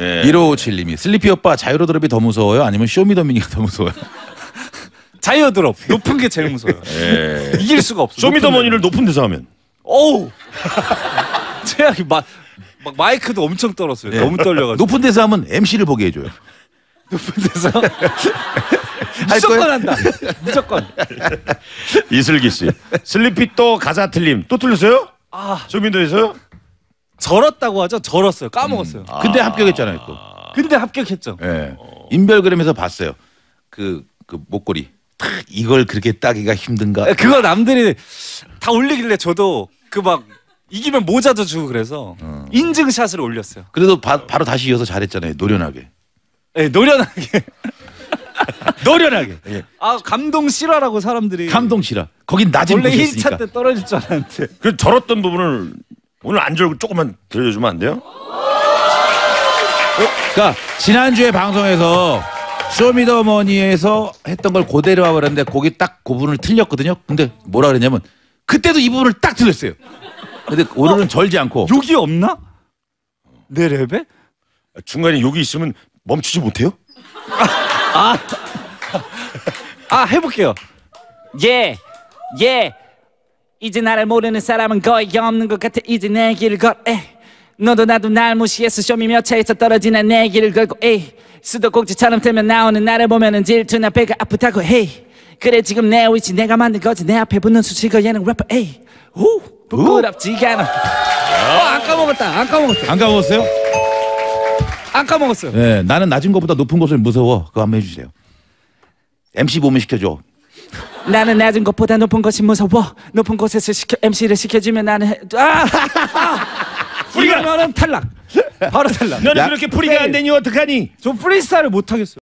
예. 1557님이 슬리피 오빠 자이로드롭이 더 무서워요? 아니면 쇼미더머니가 더 무서워요? 자이로드롭 높은 게 제일 무서워요. 예. 이길 수가 없어. 쇼미더머니를 높은 데서 하면 어우. 최악이 막, 막 마이크도 엄청 떨었어요. 네. 너무 떨려가지고. 높은 데서 하면 MC를 보게 해줘요. 높은 데서 할 무조건 거야? 한다. 무조건. 이슬기 씨 슬리피 또 가사 틀림 또 틀렸어요? 아 쇼미더에서요? 절었다고 하죠. 절었어요. 까먹었어요. 근데 합격했잖아요 또. 근데 합격했죠. 예. 인별그램에서 봤어요. 그, 그 목걸이. 탁, 이걸 그렇게 따기가 힘든가? 그거 남들이 다 올리길래 저도 그 막 이기면 모자도 주고 그래서 인증샷을 올렸어요. 그래도 바, 바로 다시 이어서 잘했잖아요. 노련하게. 예, 노련하게. 노련하게. 아 감동 실화라고 사람들이 감동 실화. 거긴 낮은 원래 곳이었으니까. 1차 때 떨어질 줄 알았는데. 그 절었던 부분을 오늘 안 절고 조금만 들려주면 안 돼요? 그러니까 지난주에 방송에서 쇼미더머니에서 했던 걸 그대로 와버렸는데 거기 딱그 부분을 틀렸거든요. 근데 뭐라 그랬냐면 그때도 이 부분을 딱 틀렸어요. 근데 오늘은 절지 않고 욕이 없나? 내 랩에? 중간에 욕이 있으면 멈추지 못해요? 아 해볼게요. 예, 예. 이제 나를 모르는 사람은 거의 없는 것 같아. 이제 내 길을 걸어. 에이. 너도 나도 날 무시해서 쇼미 몇 차에서 떨어지는 내 길을 걸고. 에이. 수도꼭지처럼 틀면 나오는 나를 보면은 질투나 배가 아프다고. 헤이. 그래 지금 내 위치 내가 만든 거지 내 앞에 붙는 수식어 얘는 래퍼. 에이. 후. 부끄럽지가 않아. 어, 안 까먹었다. 안 까먹었다. 안 까먹었어요? 안 까먹었어요. 네, 나는 낮은 것보다 높은 곳을 무서워. 그거 한번 해주세요. MC 보면 시켜줘. 나는 낮은 것보다 높은 것이 무서워. 높은 곳에서 시켜 MC를 시켜주면 나는 해... 아! 이러면은 탈락. 바로 탈락. 너는 야- 그렇게 풀이가 안 되니 어떡하니? 저 프리스타일을 못 하겠어요.